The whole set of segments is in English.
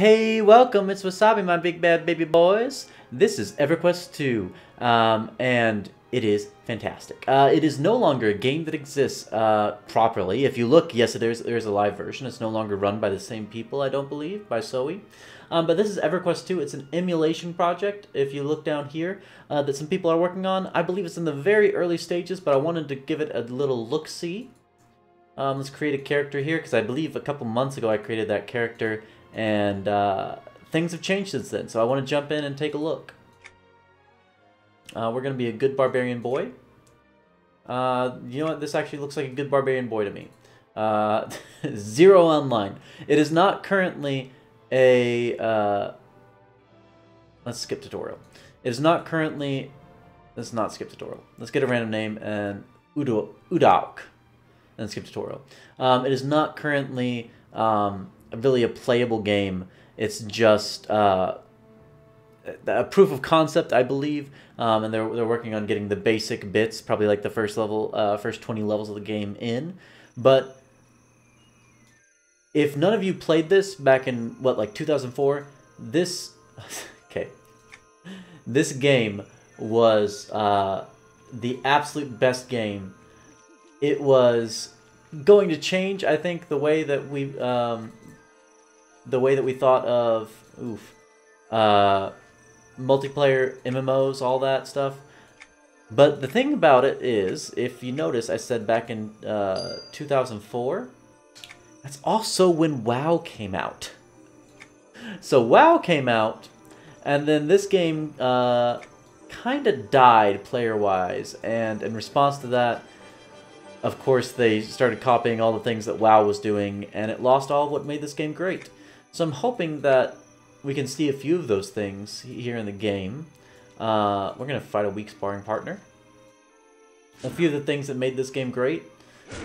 Hey, welcome. It's Wasabi, my big bad baby boys. This is EverQuest 2, um, and it is fantastic. Uh, it is no longer a game that exists uh, properly. If you look, yes, there's there's a live version. It's no longer run by the same people, I don't believe, by Zoe. Um, but this is EverQuest 2. It's an emulation project. If you look down here, uh, that some people are working on. I believe it's in the very early stages, but I wanted to give it a little look-see. Um, let's create a character here, because I believe a couple months ago I created that character, and uh, things have changed since then. So I want to jump in and take a look. Uh, we're going to be a good barbarian boy. Uh, you know what? This actually looks like a good barbarian boy to me. Uh, zero online. It is not currently a... Uh, let's skip tutorial. It is not currently... Let's not skip tutorial. Let's get a random name and Udo, Udauk. And skip tutorial. Um, it is not currently um, really a playable game. It's just uh, a proof of concept, I believe, um, and they're, they're working on getting the basic bits, probably like the first level, uh, first 20 levels of the game in. But if none of you played this back in, what, like 2004, this, okay, this game was uh, the absolute best game. It was going to change, I think, the way that we, um, the way that we thought of, oof, uh, multiplayer MMOs, all that stuff. But the thing about it is, if you notice, I said back in uh, 2004, that's also when WoW came out. So WoW came out, and then this game uh, kind of died player-wise, and in response to that, of course, they started copying all the things that WoW was doing, and it lost all of what made this game great. So I'm hoping that we can see a few of those things here in the game. Uh, we're going to fight a weak sparring partner. A few of the things that made this game great.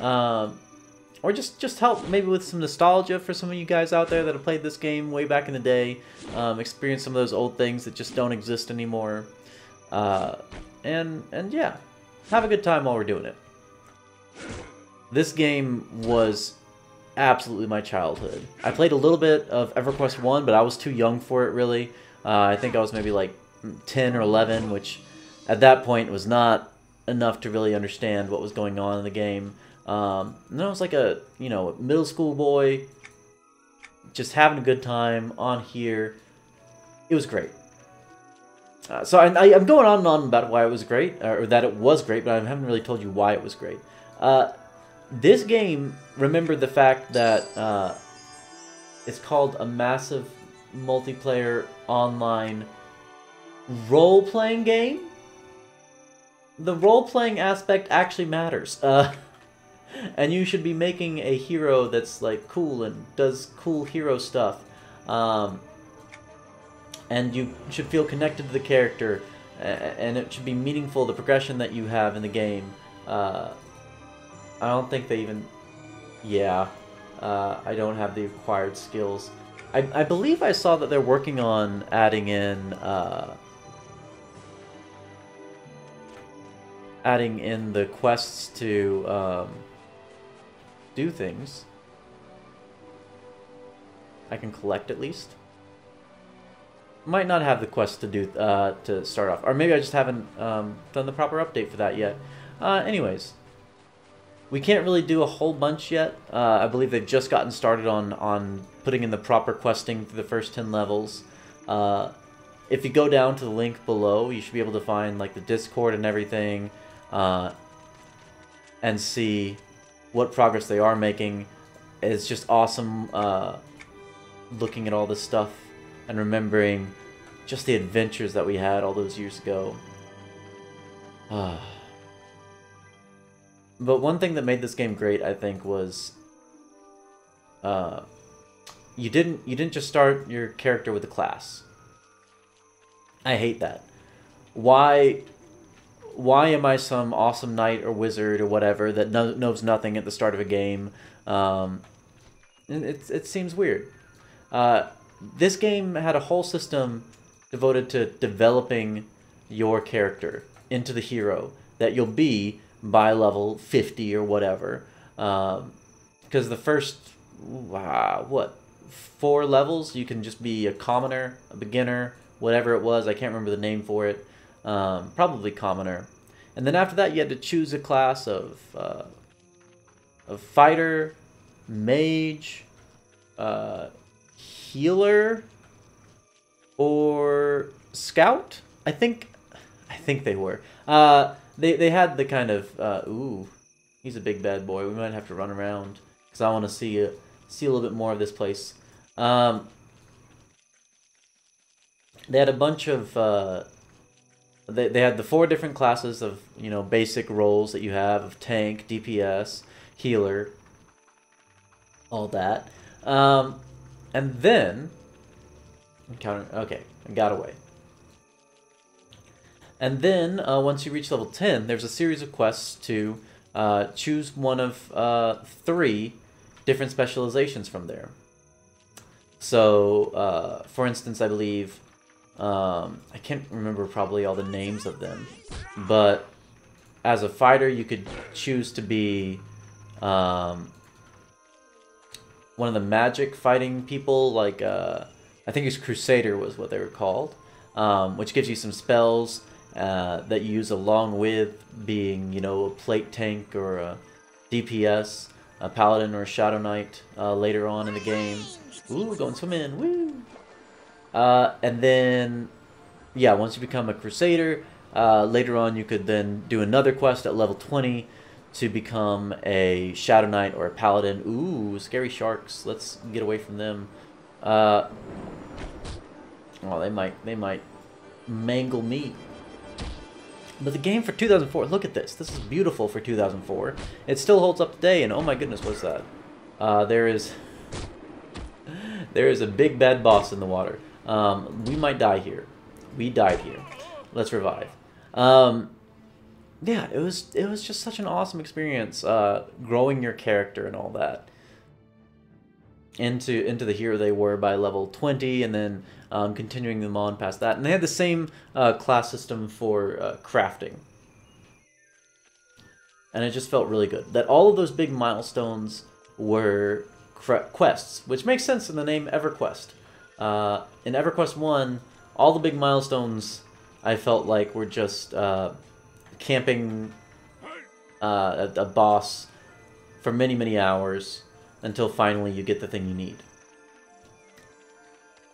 Um, or just, just help maybe with some nostalgia for some of you guys out there that have played this game way back in the day. Um, experience some of those old things that just don't exist anymore. Uh, and, and yeah, have a good time while we're doing it. This game was absolutely my childhood. I played a little bit of EverQuest 1, but I was too young for it, really. Uh, I think I was maybe like 10 or 11, which at that point was not enough to really understand what was going on in the game. Um, and then I was like a, you know, middle school boy, just having a good time on here. It was great. Uh, so I, am going on and on about why it was great, or that it was great, but I haven't really told you why it was great. Uh, this game, remember the fact that uh, it's called a massive multiplayer online role-playing game? The role-playing aspect actually matters. Uh, and you should be making a hero that's like cool and does cool hero stuff. Um, and you should feel connected to the character, and it should be meaningful, the progression that you have in the game. Uh, I don't think they even... Yeah. Uh, I don't have the acquired skills. I, I believe I saw that they're working on adding in... Uh, adding in the quests to um, do things. I can collect at least. Might not have the quest to do uh, to start off, or maybe I just haven't um, done the proper update for that yet. Uh, anyways, we can't really do a whole bunch yet. Uh, I believe they've just gotten started on, on putting in the proper questing for the first 10 levels. Uh, if you go down to the link below, you should be able to find like the Discord and everything uh, and see what progress they are making. It's just awesome uh, looking at all this stuff and remembering just the adventures that we had all those years ago. But one thing that made this game great, I think, was uh, you didn't you didn't just start your character with a class. I hate that. Why why am I some awesome knight or wizard or whatever that no, knows nothing at the start of a game? Um, it, it seems weird. Uh, this game had a whole system devoted to developing your character into the hero that you'll be by level 50 or whatever. Because um, the first, wow, what, four levels. You can just be a commoner, a beginner, whatever it was. I can't remember the name for it. Um, probably commoner. And then after that, you had to choose a class of uh, of fighter, mage, uh, healer, or scout. I think, I think they were. Uh, they they had the kind of uh, ooh, he's a big bad boy. We might have to run around because I want to see a, see a little bit more of this place. Um, they had a bunch of uh, they, they had the four different classes of you know basic roles that you have of tank dps healer all that um, and then encounter okay got away and then uh, once you reach level 10 there's a series of quests to uh, choose one of uh, three different specializations from there. So uh, for instance i believe um, I can't remember probably all the names of them, but as a fighter, you could choose to be um, one of the magic fighting people, like uh, I think it's Crusader was what they were called, um, which gives you some spells uh, that you use along with being, you know, a plate tank or a DPS, a paladin or a shadow knight uh, later on in the game. Ooh, going swimming, woo! Uh, and then, yeah, once you become a Crusader, uh, later on you could then do another quest at level 20 to become a Shadow Knight or a Paladin. Ooh, scary sharks. Let's get away from them. Oh, they might, they might mangle me. But the game for 2004, look at this. This is beautiful for 2004. It still holds up today, and oh my goodness, what's that? Uh, there is... There is a big bad boss in the water. Um, we might die here. We died here. Let's revive. Um, yeah, it was it was just such an awesome experience, uh, growing your character and all that into into the hero they were by level 20 and then um, continuing them on past that. And they had the same uh, class system for uh, crafting. And it just felt really good that all of those big milestones were quests which makes sense in the name everquest. Uh, in EverQuest 1, all the big milestones I felt like were just uh, camping uh, a, a, boss for many, many hours until finally you get the thing you need.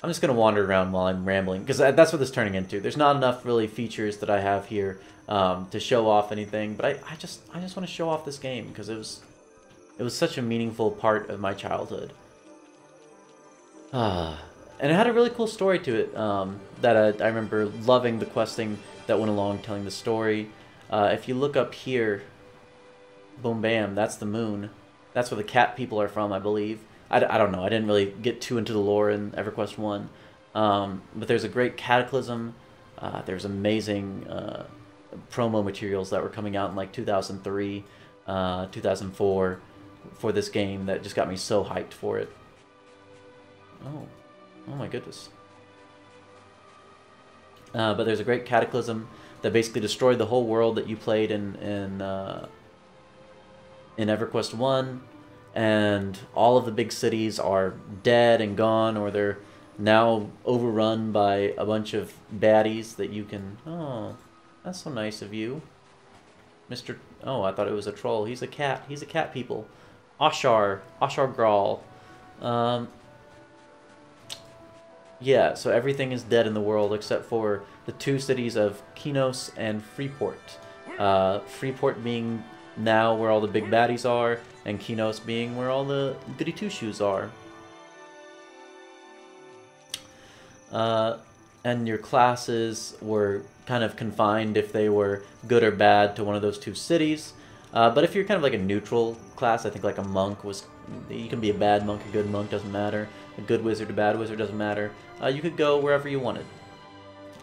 I'm just going to wander around while I'm rambling, because that's what this turning into. There's not enough, really, features that I have here um, to show off anything, but I, I just I just want to show off this game, because it was, it was such a meaningful part of my childhood. Ah and it had a really cool story to it um, that I, I, remember loving the questing that went along telling the story. Uh, if you look up here, boom bam, that's the moon. That's where the cat people are from, I believe. I, I don't know. I didn't really get too into the lore in EverQuest 1. Um, but there's a great cataclysm. Uh, there's amazing uh, promo materials that were coming out in like 2003, uh, 2004 for this game that just got me so hyped for it. Oh. Oh my goodness. Uh, but there's a great cataclysm that basically destroyed the whole world that you played in in uh, in EverQuest One, and all of the big cities are dead and gone, or they're now overrun by a bunch of baddies that you can. Oh, that's so nice of you, Mister. Oh, I thought it was a troll. He's a cat. He's a cat people. Ashar. Ashar Grawl. Um, yeah, so everything is dead in the world except for the two cities of Qeynos and Freeport. Uh, Freeport being now where all the big baddies are, and Qeynos being where all the goody two-shoes are. Uh, and your classes were kind of confined if they were good or bad to one of those two cities. Uh, but if you're kind of like a neutral class, I think like a monk was, you can be a bad monk, a good monk, doesn't matter. A good wizard, a bad wizard, doesn't matter uh, you could go wherever you wanted.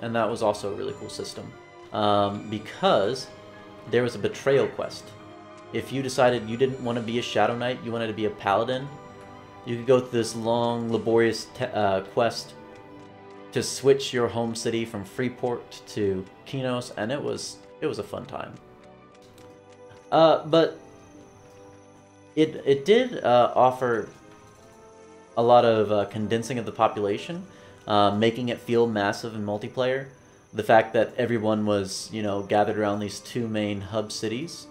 And that was also a really cool system. Um, because there was a betrayal quest. If you decided you didn't want to be a Shadow Knight, you wanted to be a Paladin, you could go through this long, laborious uh, quest to switch your home city from Freeport to Qeynos, and it was it was a fun time. Uh, but it it did uh, offer a lot of uh, condensing of the population, uh, making it feel massive in multiplayer. The fact that everyone was, you know, gathered around these two main hub cities.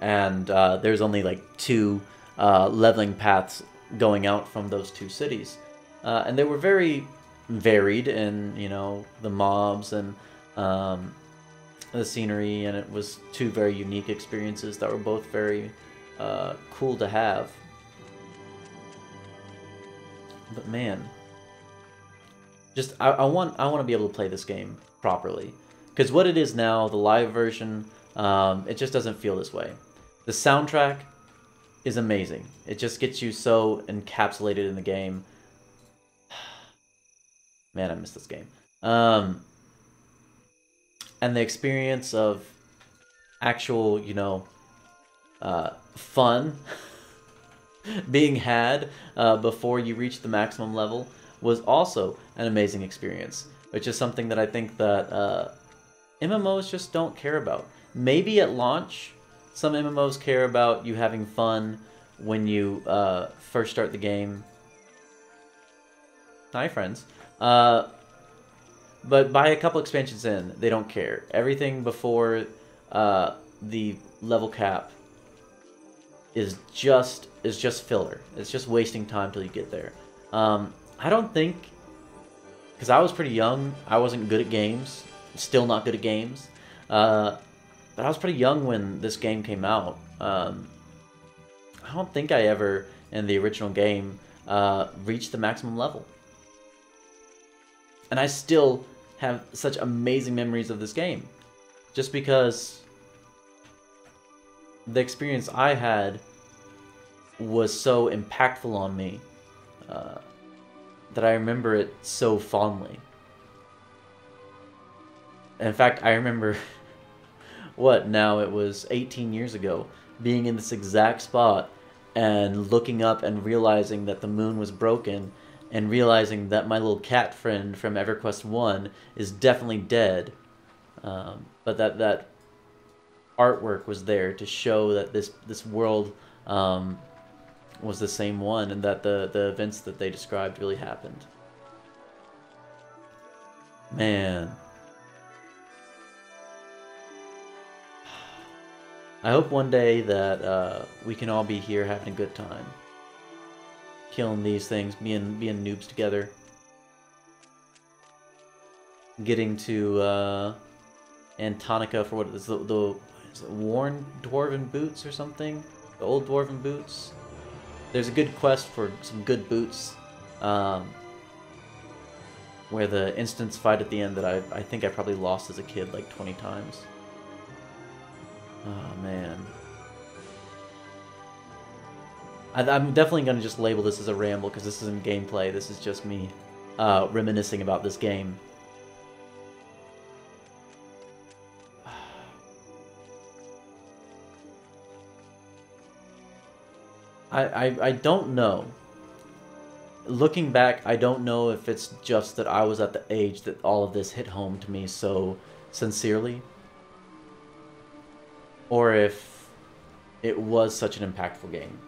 And uh, there's only like two uh, leveling paths going out from those two cities. Uh, and they were very varied in, you know, the mobs and um, the scenery, and it was two very unique experiences that were both very uh, cool to have. But man, just I, I want I want to be able to play this game properly because what it is now, the live version, um, it just doesn't feel this way. The soundtrack is amazing. It just gets you so encapsulated in the game. Man, I miss this game. Um, and the experience of actual, you know, uh, fun being had uh, before you reach the maximum level was also an amazing experience, which is something that I think that uh, MMOs just don't care about. Maybe at launch, some MMOs care about you having fun when you uh, first start the game. Hi, friends. Uh, but by a couple expansions in, they don't care. Everything before uh, the level cap is just is just filler. It's just wasting time till you get there. Um, I don't think because I was pretty young. I wasn't good at games. Still not good at games. Uh, but I was pretty young when this game came out. Um, I don't think I ever in the original game uh, reached the maximum level. And I still have such amazing memories of this game. Just because the experience I had was so impactful on me uh, that I remember it so fondly. In fact, I remember what now it was 18 years ago being in this exact spot and looking up and realizing that the moon was broken and realizing that my little cat friend from EverQuest 1 is definitely dead. Um, but that that artwork was there to show that this this world um, was the same one and that the, the events that they described really happened. Man. I hope one day that uh, we can all be here having a good time. Killing these things, being, being noobs together. Getting to uh, Antonica for what is the, the is worn dwarven boots or something? The old dwarven boots? There's a good quest for some good boots. Um, where the instance fight at the end that I, I think I probably lost as a kid like 20 times. Oh, man. I, am definitely going to just label this as a ramble because this isn't gameplay. This is just me uh, reminiscing about this game. I, I, I don't know. Looking back, I don't know if it's just that I was at the age that all of this hit home to me so sincerely. Or if it was such an impactful game.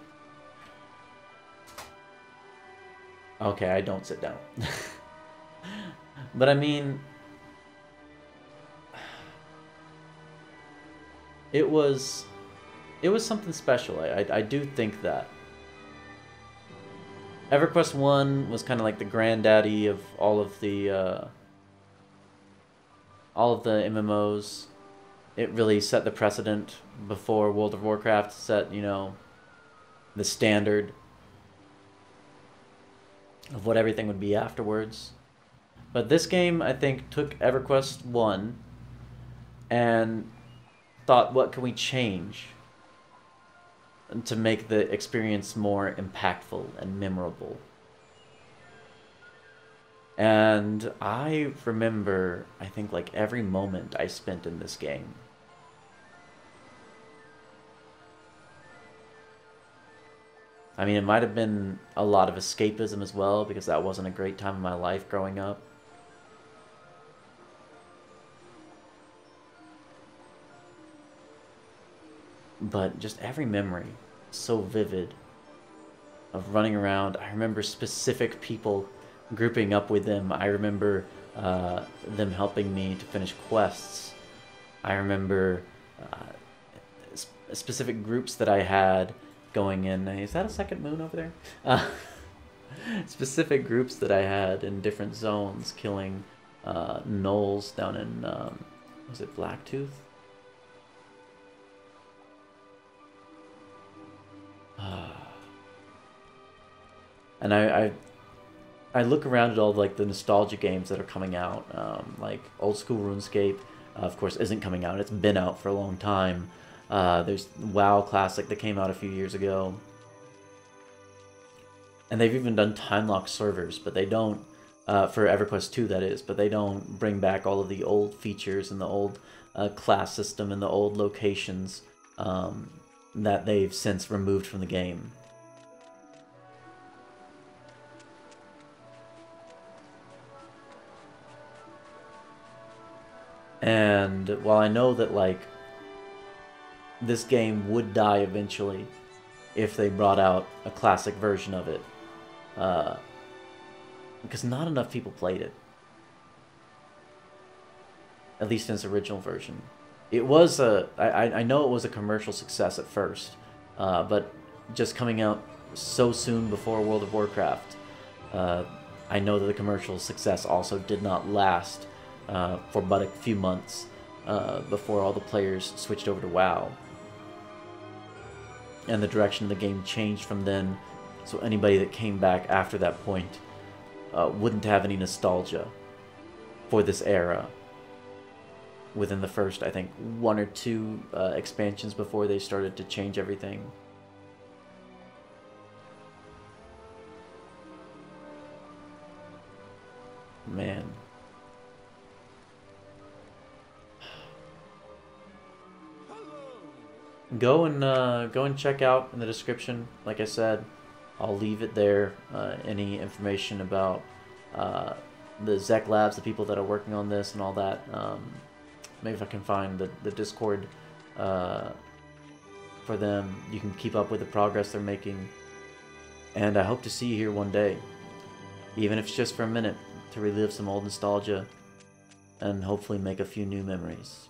Okay, I don't sit down. but I mean... It was it was something special. I, I, I do think that. EverQuest 1 was kind of like the granddaddy of all of the uh, all of the MMOs. It really set the precedent before World of Warcraft set, you know, the standard of what everything would be afterwards. But this game, I think, took EverQuest 1 and thought, what can we change? to make the experience more impactful and memorable. And I remember, I think, like every moment I spent in this game. I mean, it might have been a lot of escapism as well, because that wasn't a great time in my life growing up. but just every memory so vivid of running around. I remember specific people grouping up with them. I remember uh, them helping me to finish quests. I remember uh, specific groups that I had going in. Is that a second moon over there? Uh, specific groups that I had in different zones, killing uh, gnolls down in um, was it Blacktooth? and I, I I look around at all like the nostalgia games that are coming out, um, like old school RuneScape, uh, of course, isn't coming out. It's been out for a long time. Uh, there's WoW Classic that came out a few years ago, and they've even done time lock servers, but they don't uh, for EverQuest 2 that is, but they don't bring back all of the old features and the old uh, class system and the old locations um, that they've since removed from the game. And while I know that like this game would die eventually if they brought out a classic version of it, uh, because not enough people played it. At least in its original version. It was a, I, I know it was a commercial success at first, uh, but just coming out so soon before World of Warcraft, uh, I know that the commercial success also did not last uh, for but a few months uh, before all the players switched over to WoW. And the direction of the game changed from then, so anybody that came back after that point uh, wouldn't have any nostalgia for this era within the first, I think, one or two uh, expansions before they started to change everything. Man. Go and uh, go and check out in the description. Like I said, I'll leave it there. Uh, any information about uh, the Zek Labs, the people that are working on this, and all that. Um, maybe if I can find the the Discord uh, for them, you can keep up with the progress they're making. And I hope to see you here one day, even if it's just for a minute, to relive some old nostalgia and hopefully make a few new memories.